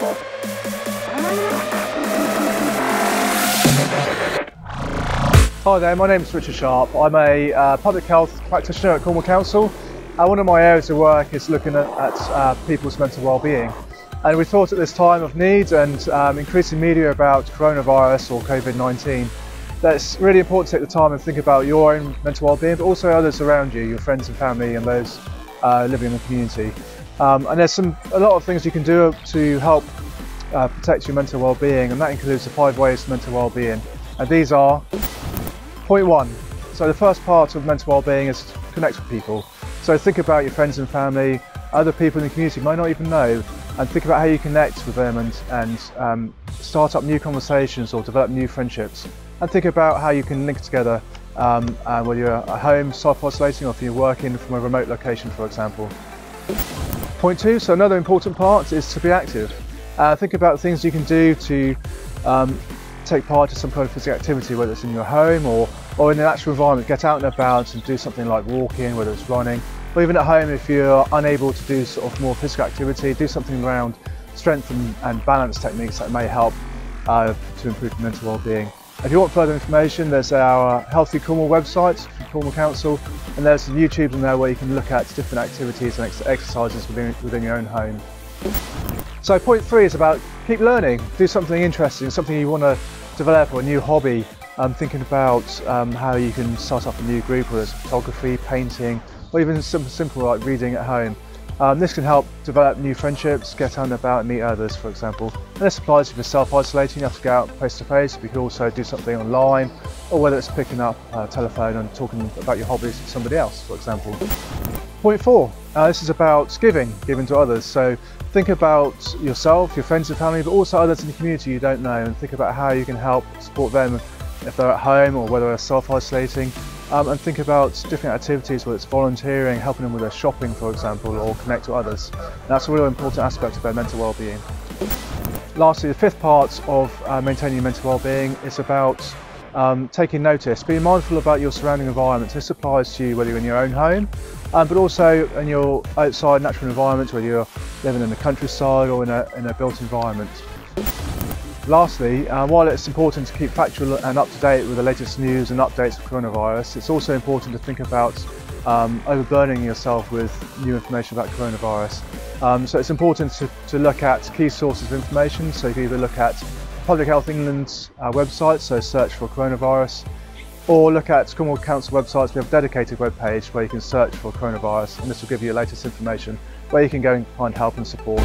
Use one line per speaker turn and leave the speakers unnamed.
Hi there, my name is Richard Sharpe. I'm a uh, public health practitioner at Cornwall Council. Uh, one of my areas of work is looking at, at uh, people's mental well-being. And we thought at this time of need and um, increasing media about coronavirus or COVID-19 that it's really important to take the time and think about your own mental well-being, but also others around you, your friends and family and those uh, living in the community. Um, and there's some a lot of things you can do to help uh, protect your mental well-being, and that includes the five ways to mental well-being. And these are point one. So the first part of mental well-being is connect with people. So think about your friends and family, other people in the community you might not even know, and think about how you connect with them and, and um, start up new conversations or develop new friendships. And think about how you can link together um, uh, whether you're at home self-isolating or if you're working from a remote location, for example. Point two, so another important part is to be active. Uh, think about things you can do to um, take part in some kind of physical activity, whether it's in your home or, or in the natural environment. Get out and about and do something like walking, whether it's running, or even at home if you're unable to do sort of more physical activity, do something around strength and, and balance techniques that may help uh, to improve mental well-being. If you want further information, there's our Healthy Cornwall website from Cornwall Council, and there's some YouTube on there where you can look at different activities and ex exercises within, within your own home. So point three is about keep learning, do something interesting, something you want to develop or a new hobby. Um, thinking about um, how you can start up a new group, whether it's photography, painting, or even something simple like reading at home. Um, this can help develop new friendships, get out and about and meet others, for example. And this applies if you're self-isolating, you have to go out face to face, but you can also do something online, or whether it's picking up a telephone and talking about your hobbies to somebody else, for example. Point four, uh, this is about giving, giving to others. So think about yourself, your friends and family, but also others in the community you don't know, and think about how you can help support them if they're at home or whether they're self-isolating um, and think about different activities, whether it's volunteering, helping them with their shopping, for example, or connect to others. And that's a really important aspect of their mental well-being. Lastly, the fifth part of uh, maintaining mental well-being is about um, taking notice, being mindful about your surrounding environment. This applies to you whether you're in your own home, um, but also in your outside natural environment, whether you're living in the countryside or in a, in a built environment. Lastly, uh, while it's important to keep factual and up to date with the latest news and updates of coronavirus, it's also important to think about um, overburdening yourself with new information about coronavirus. Um, so it's important to, to, look at key sources of information. So you can either look at Public Health England's uh, website, so search for coronavirus, or look at Cornwall Council websites. We have a dedicated webpage where you can search for coronavirus, and this will give you the latest information where you can go and find help and support.